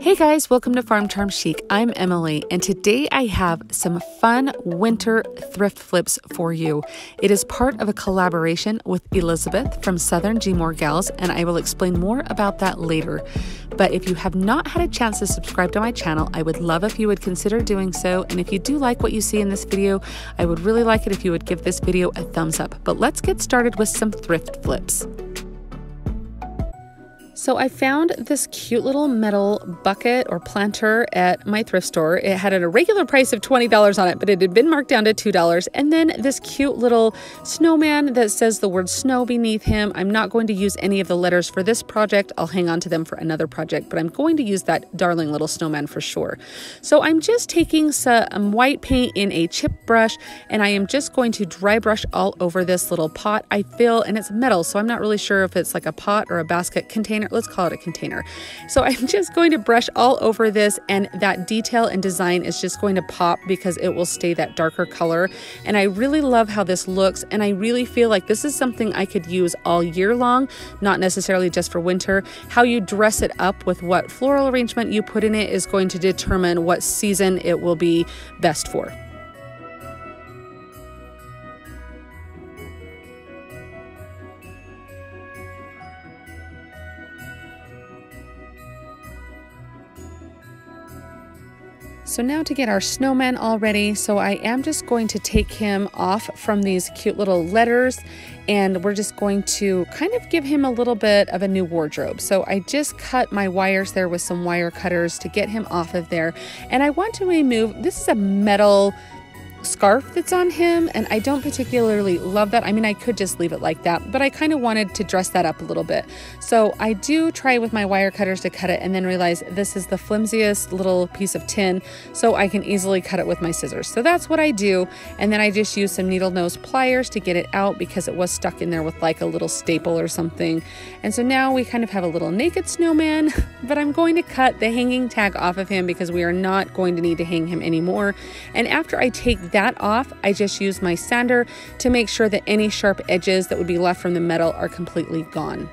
Hey guys, welcome to Farm Charm Chic. I'm Emily, and today I have some fun winter thrift flips for you. It is part of a collaboration with Elizabeth from Southern Gmore Gals, and I will explain more about that later. But if you have not had a chance to subscribe to my channel, I would love if you would consider doing so. And if you do like what you see in this video, I would really like it if you would give this video a thumbs up. But let's get started with some thrift flips. So I found this cute little metal bucket or planter at my thrift store. It had a regular price of $20 on it, but it had been marked down to $2. And then this cute little snowman that says the word snow beneath him. I'm not going to use any of the letters for this project. I'll hang on to them for another project, but I'm going to use that darling little snowman for sure. So I'm just taking some white paint in a chip brush and I am just going to dry brush all over this little pot. I feel, and it's metal, so I'm not really sure if it's like a pot or a basket container let's call it a container. So I'm just going to brush all over this and that detail and design is just going to pop because it will stay that darker color. And I really love how this looks and I really feel like this is something I could use all year long, not necessarily just for winter. How you dress it up with what floral arrangement you put in it is going to determine what season it will be best for. So now to get our snowman all ready, so I am just going to take him off from these cute little letters and we're just going to kind of give him a little bit of a new wardrobe. So I just cut my wires there with some wire cutters to get him off of there. And I want to remove, this is a metal scarf that's on him and I don't particularly love that. I mean, I could just leave it like that, but I kind of wanted to dress that up a little bit. So I do try with my wire cutters to cut it and then realize this is the flimsiest little piece of tin, so I can easily cut it with my scissors. So that's what I do. And then I just use some needle nose pliers to get it out because it was stuck in there with like a little staple or something. And so now we kind of have a little naked snowman, but I'm going to cut the hanging tag off of him because we are not going to need to hang him anymore. And after I take that off, I just use my sander to make sure that any sharp edges that would be left from the metal are completely gone.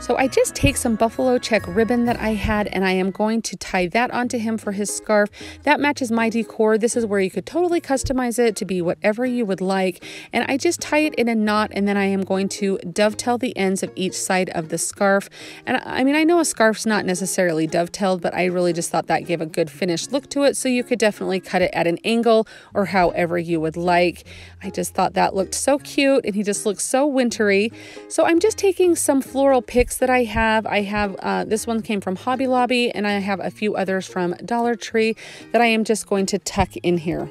So I just take some buffalo check ribbon that I had and I am going to tie that onto him for his scarf. That matches my decor. This is where you could totally customize it to be whatever you would like. And I just tie it in a knot and then I am going to dovetail the ends of each side of the scarf. And I mean, I know a scarf's not necessarily dovetailed, but I really just thought that gave a good finished look to it. So you could definitely cut it at an angle or however you would like. I just thought that looked so cute and he just looks so wintry. So I'm just taking some floral picks that I have. I have uh, this one came from Hobby Lobby and I have a few others from Dollar Tree that I am just going to tuck in here.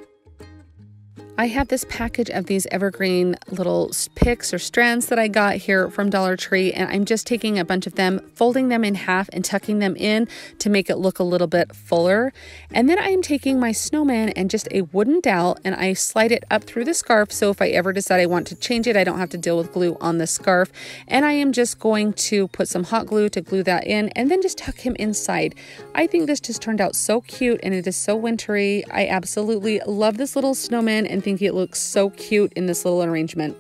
I have this package of these evergreen little picks or strands that I got here from Dollar Tree, and I'm just taking a bunch of them, folding them in half, and tucking them in to make it look a little bit fuller. And then I am taking my snowman and just a wooden dowel, and I slide it up through the scarf. So if I ever decide I want to change it, I don't have to deal with glue on the scarf. And I am just going to put some hot glue to glue that in, and then just tuck him inside. I think this just turned out so cute, and it is so wintry. I absolutely love this little snowman and think it looks so cute in this little arrangement.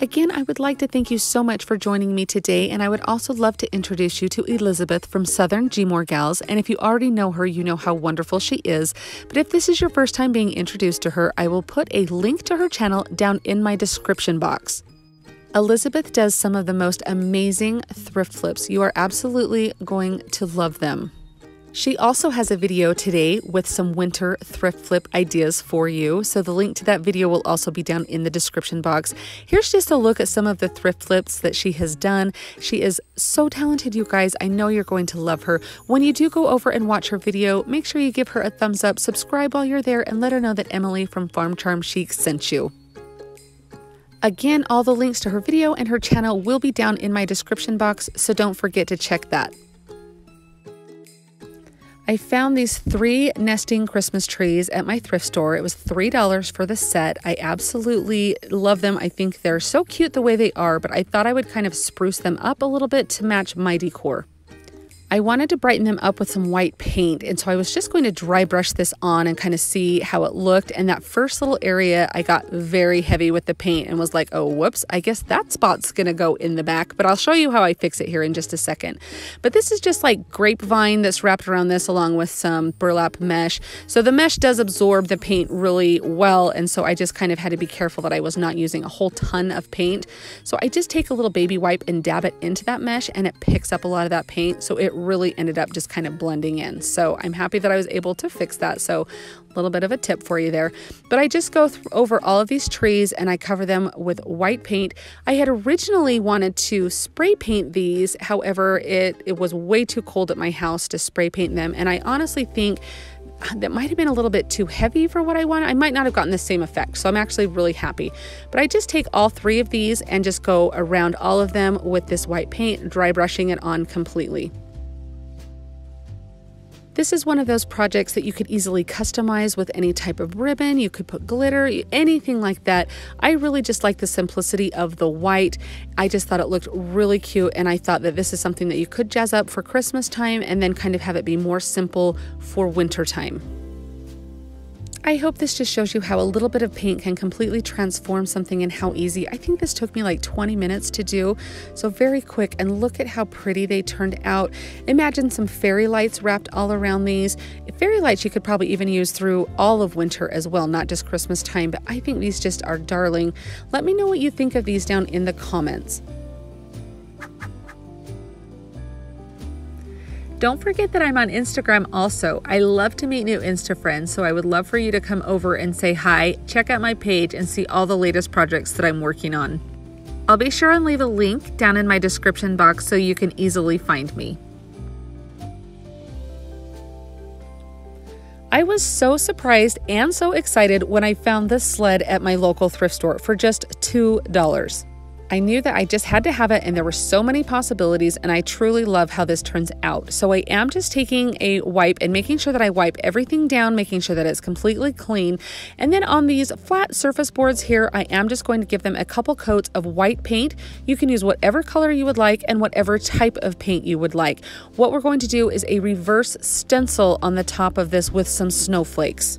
Again, I would like to thank you so much for joining me today, and I would also love to introduce you to Elizabeth from Southern Gmore Gals. And if you already know her, you know how wonderful she is. But if this is your first time being introduced to her, I will put a link to her channel down in my description box. Elizabeth does some of the most amazing thrift flips. You are absolutely going to love them. She also has a video today with some winter thrift flip ideas for you. So the link to that video will also be down in the description box. Here's just a look at some of the thrift flips that she has done. She is so talented, you guys. I know you're going to love her. When you do go over and watch her video, make sure you give her a thumbs up, subscribe while you're there, and let her know that Emily from Farm Charm Chic sent you. Again, all the links to her video and her channel will be down in my description box, so don't forget to check that. I found these three nesting Christmas trees at my thrift store. It was $3 for the set. I absolutely love them. I think they're so cute the way they are, but I thought I would kind of spruce them up a little bit to match my decor. I wanted to brighten them up with some white paint. And so I was just going to dry brush this on and kind of see how it looked. And that first little area, I got very heavy with the paint and was like, oh, whoops, I guess that spot's to go in the back. But I'll show you how I fix it here in just a second. But this is just like grapevine that's wrapped around this along with some burlap mesh. So the mesh does absorb the paint really well. And so I just kind of had to be careful that I was not using a whole ton of paint. So I just take a little baby wipe and dab it into that mesh and it picks up a lot of that paint. So it really ended up just kind of blending in. So I'm happy that I was able to fix that. So a little bit of a tip for you there. But I just go over all of these trees and I cover them with white paint. I had originally wanted to spray paint these. However, it, it was way too cold at my house to spray paint them. And I honestly think that might have been a little bit too heavy for what I wanted. I might not have gotten the same effect. So I'm actually really happy. But I just take all three of these and just go around all of them with this white paint, dry brushing it on completely. This is one of those projects that you could easily customize with any type of ribbon. You could put glitter, anything like that. I really just like the simplicity of the white. I just thought it looked really cute and I thought that this is something that you could jazz up for Christmas time and then kind of have it be more simple for winter time. I hope this just shows you how a little bit of paint can completely transform something and how easy. I think this took me like 20 minutes to do, so very quick. And look at how pretty they turned out. Imagine some fairy lights wrapped all around these. Fairy lights you could probably even use through all of winter as well, not just Christmas time, but I think these just are darling. Let me know what you think of these down in the comments. Don't forget that I'm on Instagram also. I love to meet new Insta friends, so I would love for you to come over and say hi, check out my page, and see all the latest projects that I'm working on. I'll be sure and leave a link down in my description box so you can easily find me. I was so surprised and so excited when I found this sled at my local thrift store for just $2. I knew that I just had to have it, and there were so many possibilities, and I truly love how this turns out. So, I am just taking a wipe and making sure that I wipe everything down, making sure that it's completely clean. And then on these flat surface boards here, I am just going to give them a couple coats of white paint. You can use whatever color you would like and whatever type of paint you would like. What we're going to do is a reverse stencil on the top of this with some snowflakes.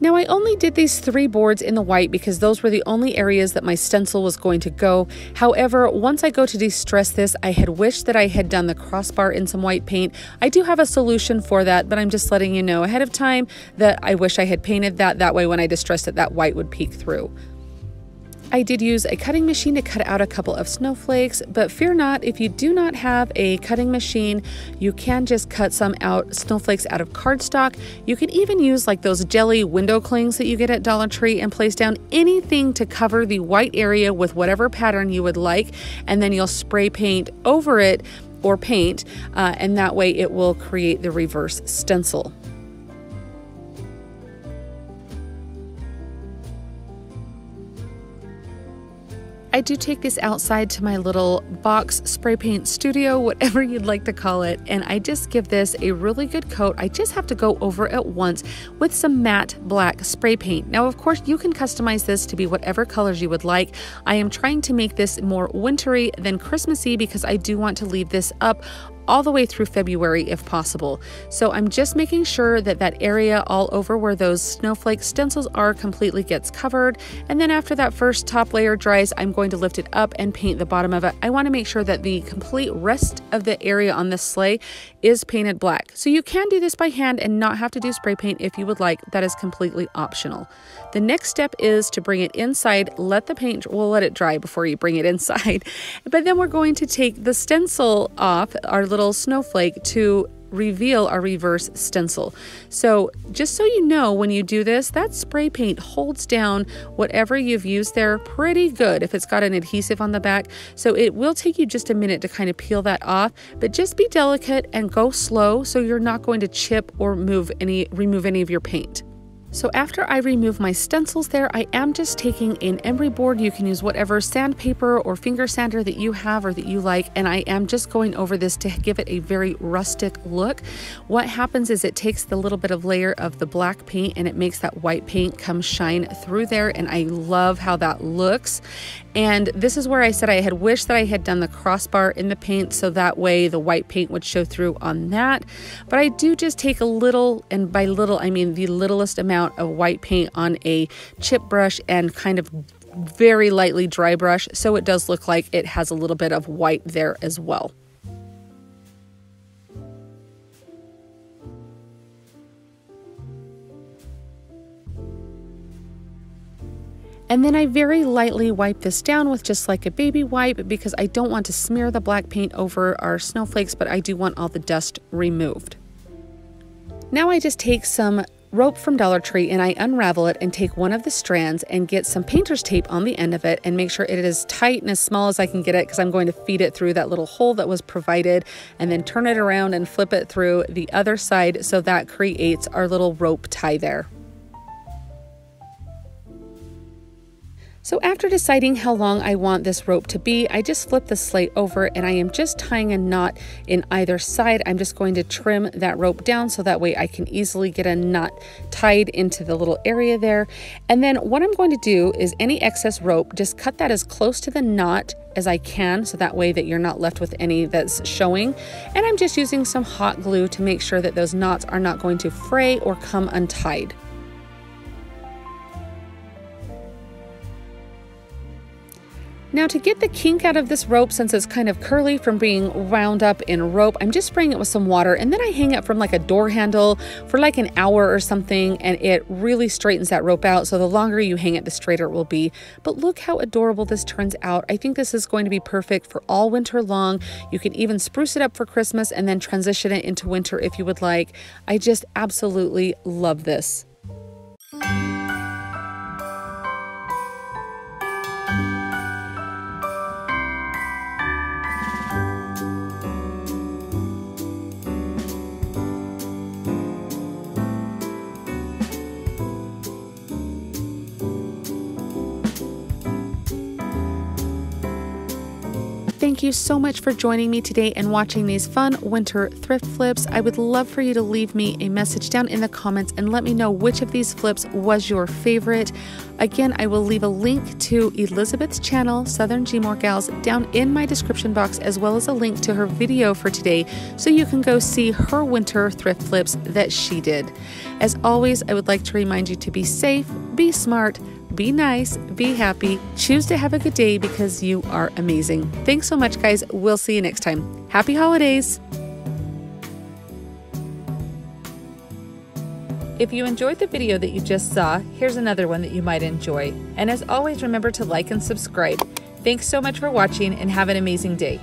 Now I only did these three boards in the white because those were the only areas that my stencil was going to go. However, once I go to distress this, I had wished that I had done the crossbar in some white paint. I do have a solution for that, but I'm just letting you know ahead of time that I wish I had painted that. That way when I distressed it, that white would peek through. I did use a cutting machine to cut out a couple of snowflakes, but fear not, if you do not have a cutting machine, you can just cut some out snowflakes out of cardstock. You can even use like those jelly window clings that you get at Dollar Tree and place down anything to cover the white area with whatever pattern you would like, and then you'll spray paint over it or paint, uh, and that way it will create the reverse stencil. I do take this outside to my little box spray paint studio, whatever you'd like to call it, and I just give this a really good coat. I just have to go over it once with some matte black spray paint. Now, of course, you can customize this to be whatever colors you would like. I am trying to make this more wintry than Christmassy because I do want to leave this up all the way through February if possible. So I'm just making sure that that area all over where those snowflake stencils are completely gets covered. And then after that first top layer dries, I'm going to lift it up and paint the bottom of it. I want to make sure that the complete rest of the area on this sleigh is painted black. So you can do this by hand and not have to do spray paint if you would like. That is completely optional. The next step is to bring it inside, let the paint, we'll let it dry before you bring it inside. But then we're going to take the stencil off, our little snowflake to reveal our reverse stencil. So just so you know, when you do this, that spray paint holds down whatever you've used there pretty good if it's got an adhesive on the back. So it will take you just a minute to kind of peel that off, but just be delicate and go slow so you're not going to chip or move any remove any of your paint. So after I remove my stencils there, I am just taking an emery board. You can use whatever sandpaper or finger sander that you have or that you like. And I am just going over this to give it a very rustic look. What happens is it takes the little bit of layer of the black paint and it makes that white paint come shine through there. And I love how that looks. And this is where I said I had wished that I had done the crossbar in the paint so that way the white paint would show through on that. But I do just take a little, and by little I mean the littlest amount of white paint on a chip brush and kind of very lightly dry brush so it does look like it has a little bit of white there as well. And then I very lightly wipe this down with just like a baby wipe because I don't want to smear the black paint over our snowflakes, but I do want all the dust removed. Now I just take some rope from Dollar Tree and I unravel it and take one of the strands and get some painter's tape on the end of it and make sure it is tight and as small as I can get it because I'm going to feed it through that little hole that was provided and then turn it around and flip it through the other side so that creates our little rope tie there. So after deciding how long I want this rope to be, I just flip the slate over and I am just tying a knot in either side. I'm just going to trim that rope down so that way I can easily get a knot tied into the little area there. And then what I'm going to do is any excess rope, just cut that as close to the knot as I can so that way that you're not left with any that's showing. And I'm just using some hot glue to make sure that those knots are not going to fray or come untied. Now to get the kink out of this rope, since it's kind of curly from being wound up in rope, I'm just spraying it with some water and then I hang it from like a door handle for like an hour or something and it really straightens that rope out. So the longer you hang it, the straighter it will be. But look how adorable this turns out. I think this is going to be perfect for all winter long. You can even spruce it up for Christmas and then transition it into winter if you would like. I just absolutely love this. You so much for joining me today and watching these fun winter thrift flips. I would love for you to leave me a message down in the comments and let me know which of these flips was your favorite. Again, I will leave a link to Elizabeth's channel, Southern Gmore Gals, down in my description box, as well as a link to her video for today so you can go see her winter thrift flips that she did. As always, I would like to remind you to be safe, be smart, be nice, be happy, choose to have a good day because you are amazing. Thanks so much, guys. We'll see you next time. Happy holidays! If you enjoyed the video that you just saw, here's another one that you might enjoy. And as always, remember to like and subscribe. Thanks so much for watching and have an amazing day.